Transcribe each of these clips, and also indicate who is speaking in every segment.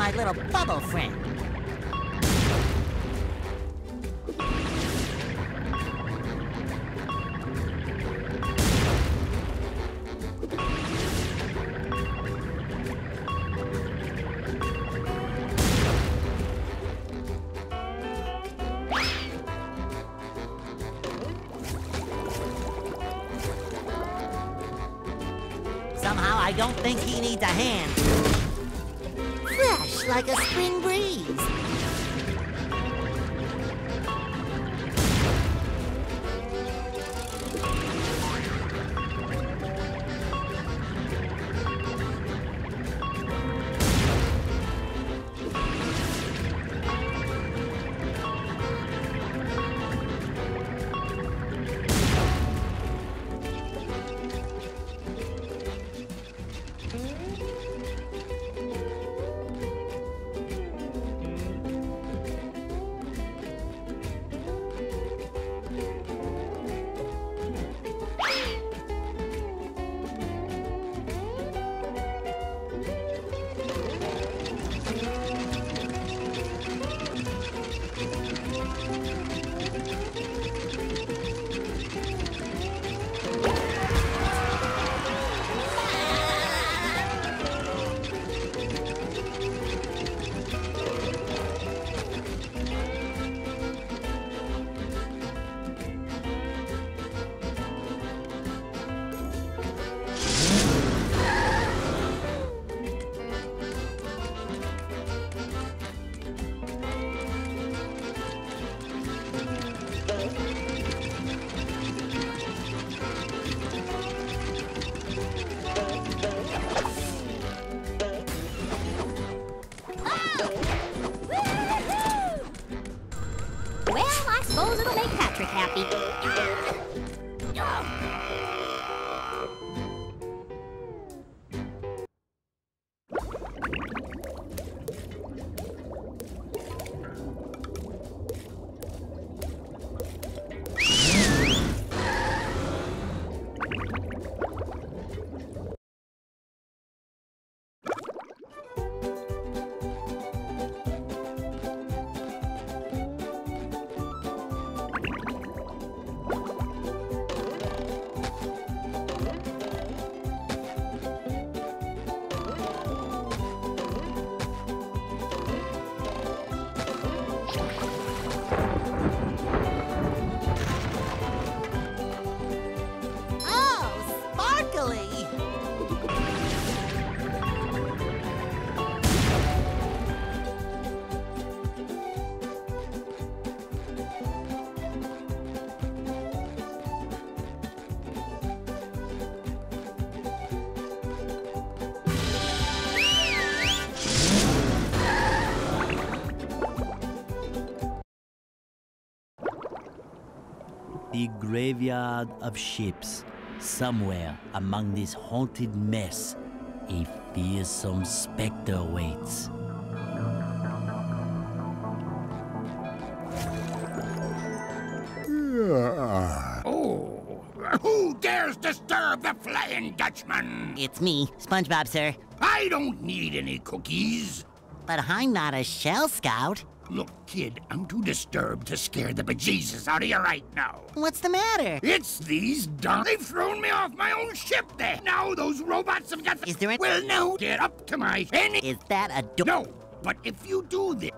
Speaker 1: my little bubble friend. Fresh like a spring breeze.
Speaker 2: The graveyard of ships. Somewhere among this haunted mess, a fearsome specter waits.
Speaker 3: Oh, who dares disturb the Flying Dutchman?
Speaker 1: It's me, SpongeBob, sir.
Speaker 3: I don't need any cookies.
Speaker 1: But I'm not a shell scout.
Speaker 3: Look, kid, I'm too disturbed to scare the bejesus out of you right now.
Speaker 1: What's the matter?
Speaker 3: It's these darn. They've thrown me off my own ship there. Now those robots have got.
Speaker 1: Is there a-
Speaker 3: Well, now get up to my. Any.
Speaker 1: Is that a do-
Speaker 3: No, but if you do this.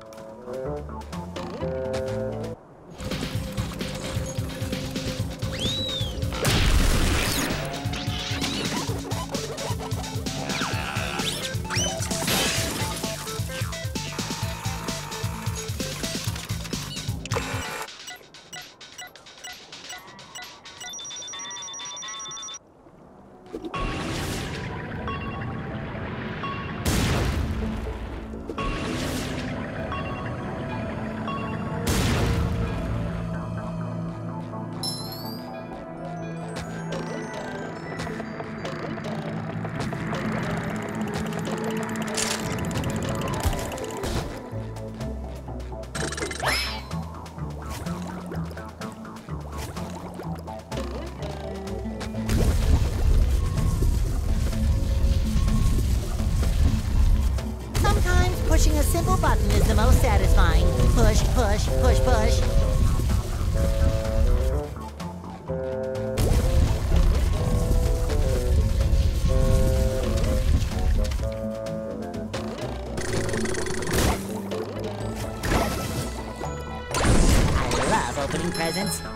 Speaker 1: Simple button is the most satisfying. Push, push, push, push. I love opening presents.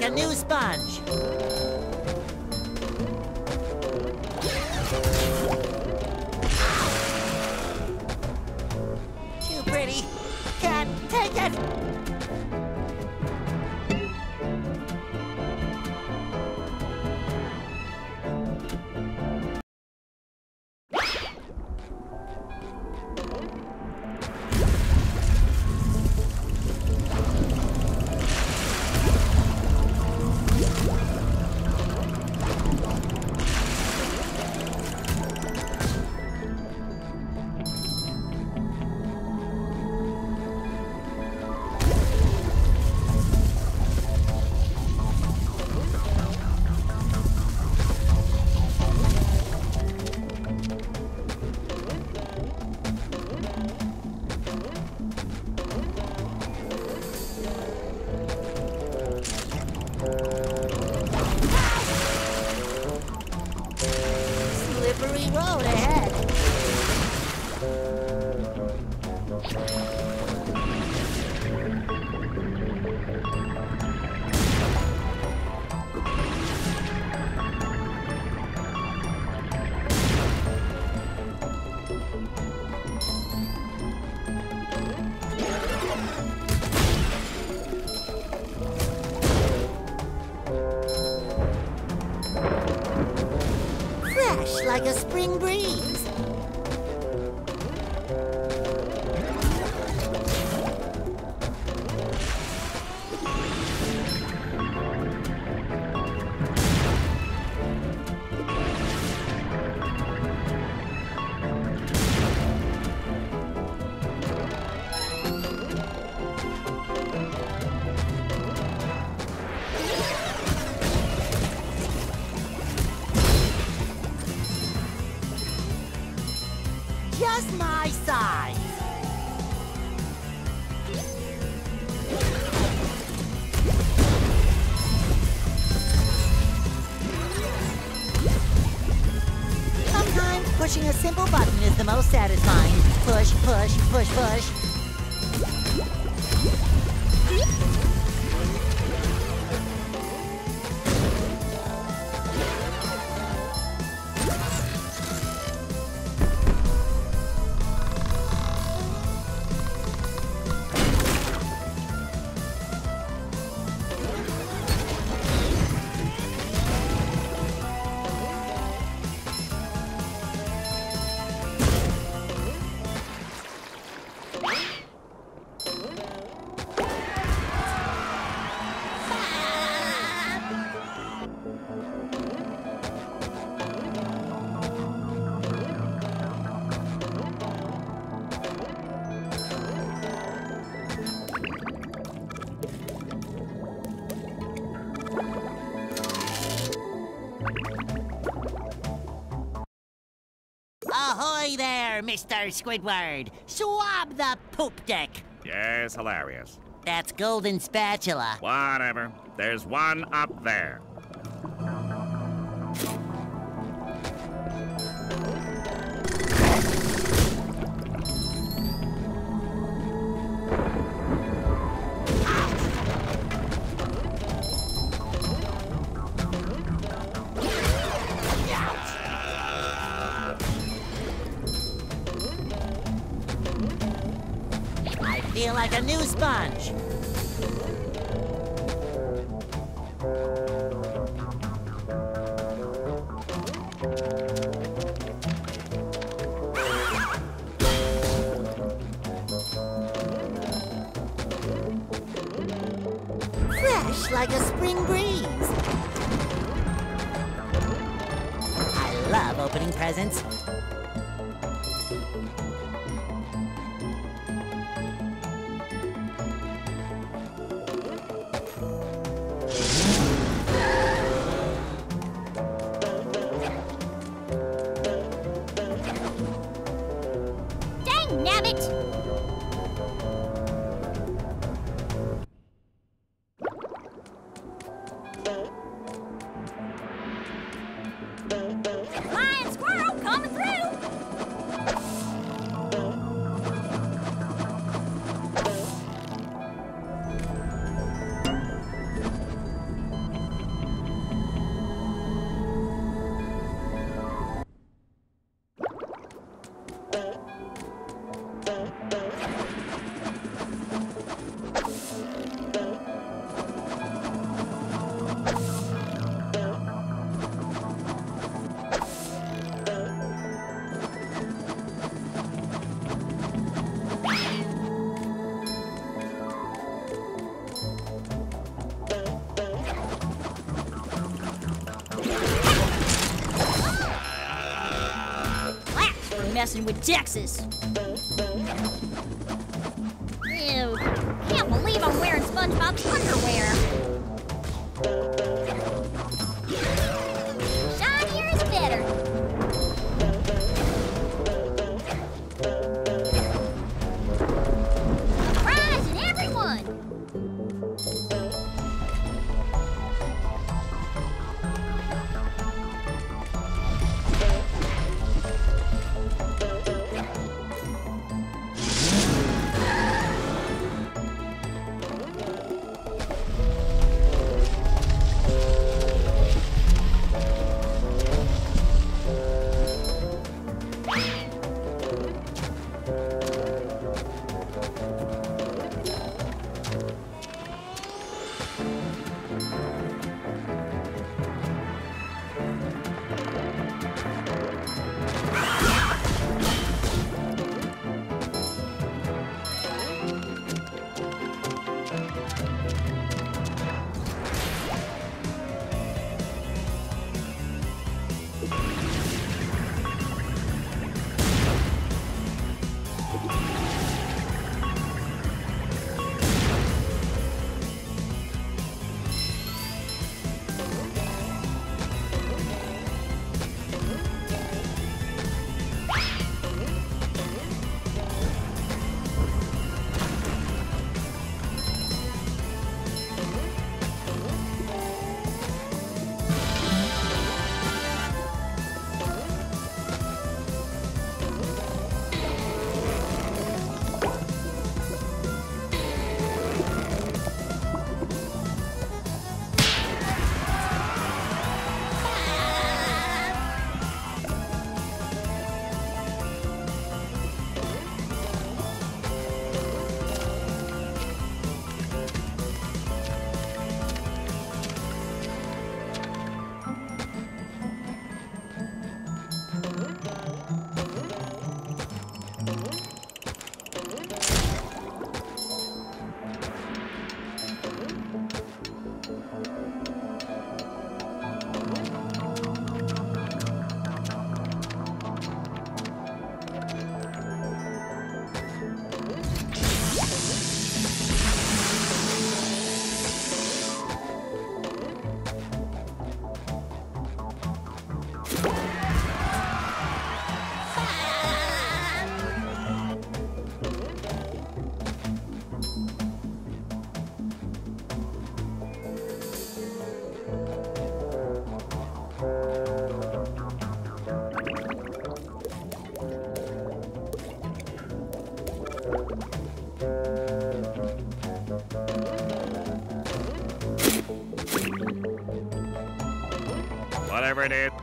Speaker 1: Like a new sponge. Spring breeze. Push. Mr. Squidward. Swab the poop deck.
Speaker 4: Yes, hilarious.
Speaker 1: That's golden spatula.
Speaker 4: Whatever. There's one up there.
Speaker 1: presents.
Speaker 5: with Texas.
Speaker 4: Delivered it.
Speaker 1: You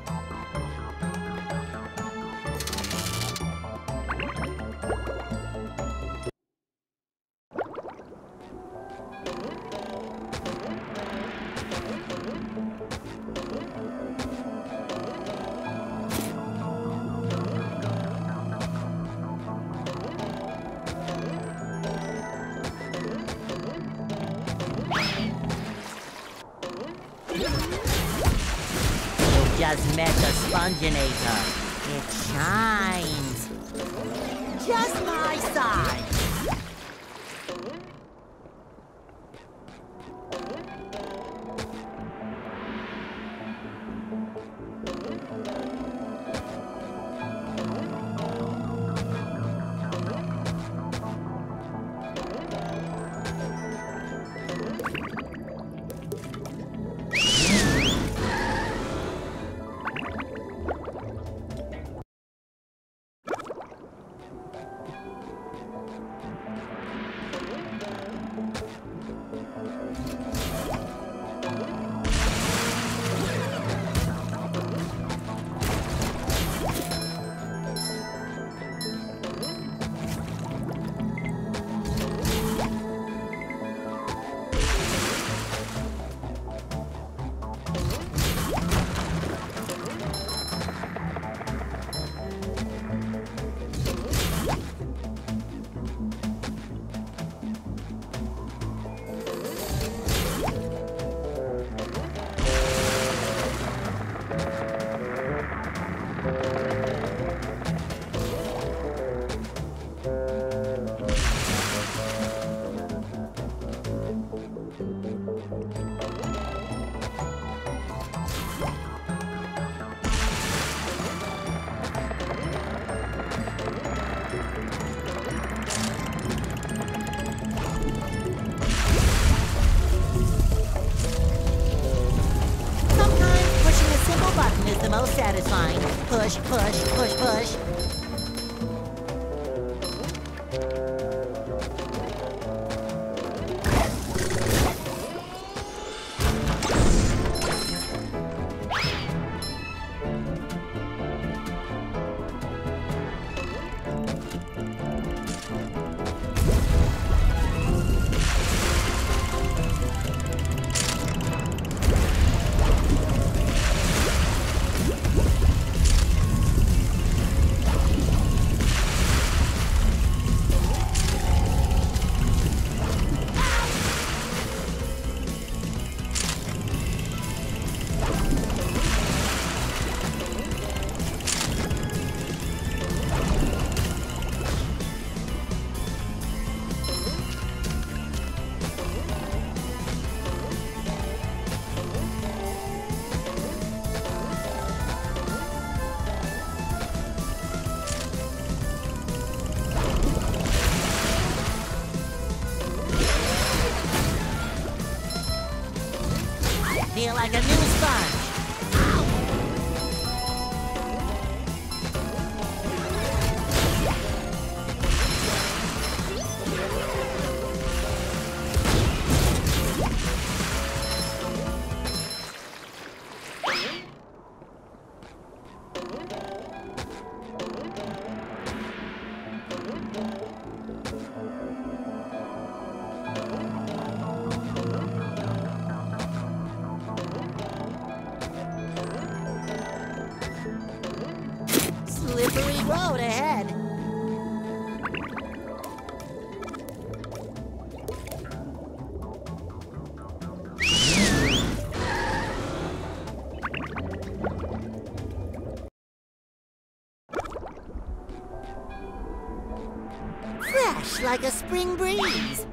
Speaker 1: like a spring breeze.